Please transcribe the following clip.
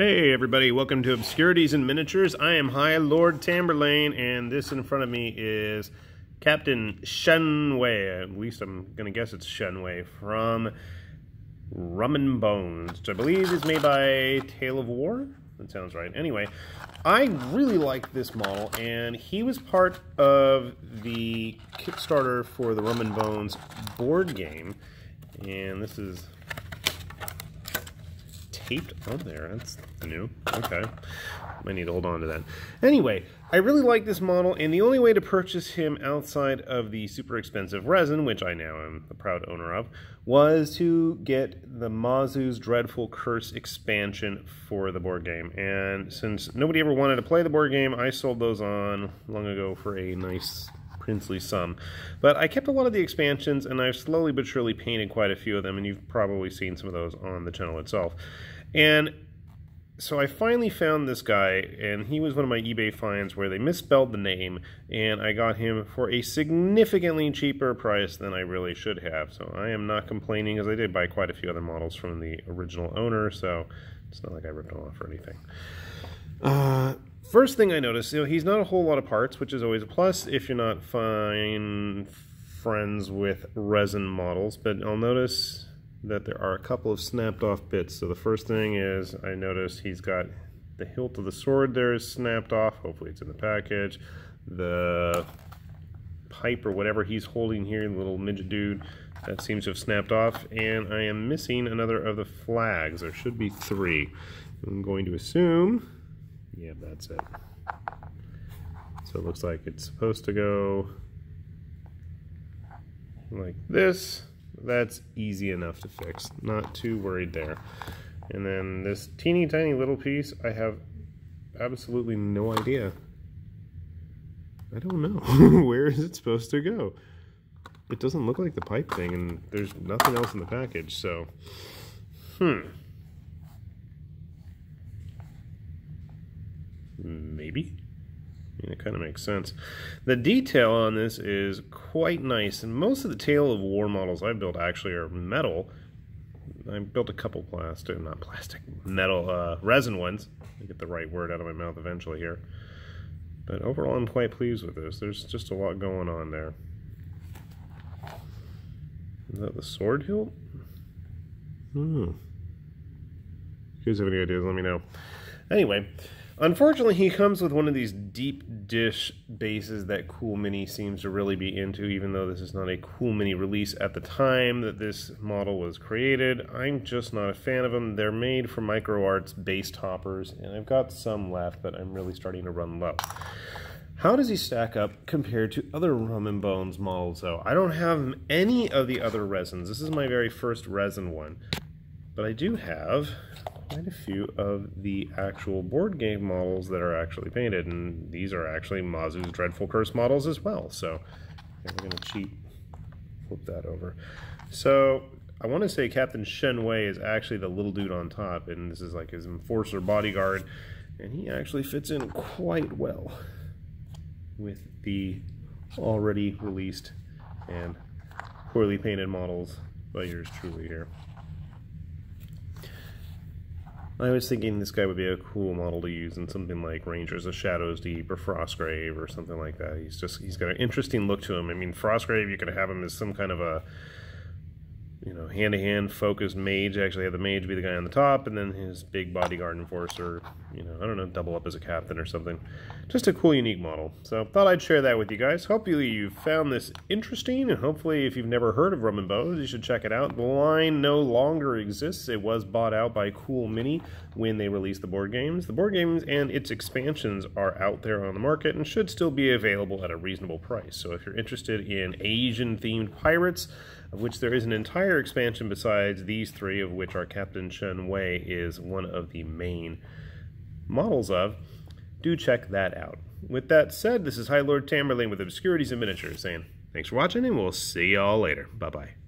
Hey everybody, welcome to Obscurities and Miniatures. I am High Lord Tamberlane, and this in front of me is Captain Shen Wei. At least I'm gonna guess it's Shen Wei from Rum and Bones, which I believe is made by Tale of War. That sounds right. Anyway, I really like this model, and he was part of the Kickstarter for the Rum and Bones board game. And this is taped on there. That's new. Okay. I need to hold on to that. Anyway, I really like this model, and the only way to purchase him outside of the super expensive resin, which I now am the proud owner of, was to get the Mazu's Dreadful Curse expansion for the board game. And since nobody ever wanted to play the board game, I sold those on long ago for a nice princely sum. But I kept a lot of the expansions, and I've slowly but surely painted quite a few of them, and you've probably seen some of those on the channel itself. And so I finally found this guy, and he was one of my eBay finds where they misspelled the name, and I got him for a significantly cheaper price than I really should have. So I am not complaining, as I did buy quite a few other models from the original owner, so it's not like I ripped him off or anything. Uh, first thing I noticed, you know, he's not a whole lot of parts, which is always a plus if you're not fine friends with resin models, but I'll notice that there are a couple of snapped off bits. So the first thing is I notice he's got the hilt of the sword there is snapped off. Hopefully it's in the package. The pipe or whatever he's holding here, the little midget dude, that seems to have snapped off. And I am missing another of the flags. There should be three. I'm going to assume, yeah, that's it. So it looks like it's supposed to go like this that's easy enough to fix. Not too worried there. And then this teeny tiny little piece, I have absolutely no idea. I don't know. Where is it supposed to go? It doesn't look like the pipe thing, and there's nothing else in the package, so... Hmm. Maybe? It kind of makes sense. The detail on this is quite nice, and most of the Tale of War models I've built actually are metal. I built a couple plastic, not plastic, metal, uh, resin ones. I get the right word out of my mouth eventually here. But overall, I'm quite pleased with this. There's just a lot going on there. Is that the sword hilt? Hmm. If you guys have any ideas, let me know. Anyway, Unfortunately, he comes with one of these deep dish bases that Cool Mini seems to really be into, even though this is not a Cool Mini release at the time that this model was created. I'm just not a fan of them. They're made for MicroArts base toppers, and I've got some left, but I'm really starting to run low. How does he stack up compared to other Rum and Bones models, though? I don't have any of the other resins. This is my very first resin one. But I do have quite a few of the actual board game models that are actually painted, and these are actually Mazu's Dreadful Curse models as well. So we're to cheat, flip that over. So I want to say Captain Shen Wei is actually the little dude on top, and this is like his enforcer bodyguard, and he actually fits in quite well with the already released and poorly painted models by yours truly here. I was thinking this guy would be a cool model to use in something like Rangers of Shadows Deep or Frostgrave or something like that. He's just he's got an interesting look to him. I mean, Frostgrave you could have him as some kind of a you know, hand-to-hand focused mage. Actually, have the mage be the guy on the top, and then his big bodyguard enforcer, you know, I don't know, double up as a captain or something. Just a cool, unique model. So, thought I'd share that with you guys. Hopefully you found this interesting, and hopefully if you've never heard of Rum and Bones, you should check it out. The line no longer exists. It was bought out by Cool Mini when they released the board games. The board games and its expansions are out there on the market and should still be available at a reasonable price. So if you're interested in Asian-themed pirates, of which there is an entire expansion besides these three, of which our Captain Shen Wei is one of the main models of. Do check that out. With that said, this is High Lord Tamberlane with Obscurities and Miniatures saying thanks for watching, and we'll see y'all later. Bye-bye.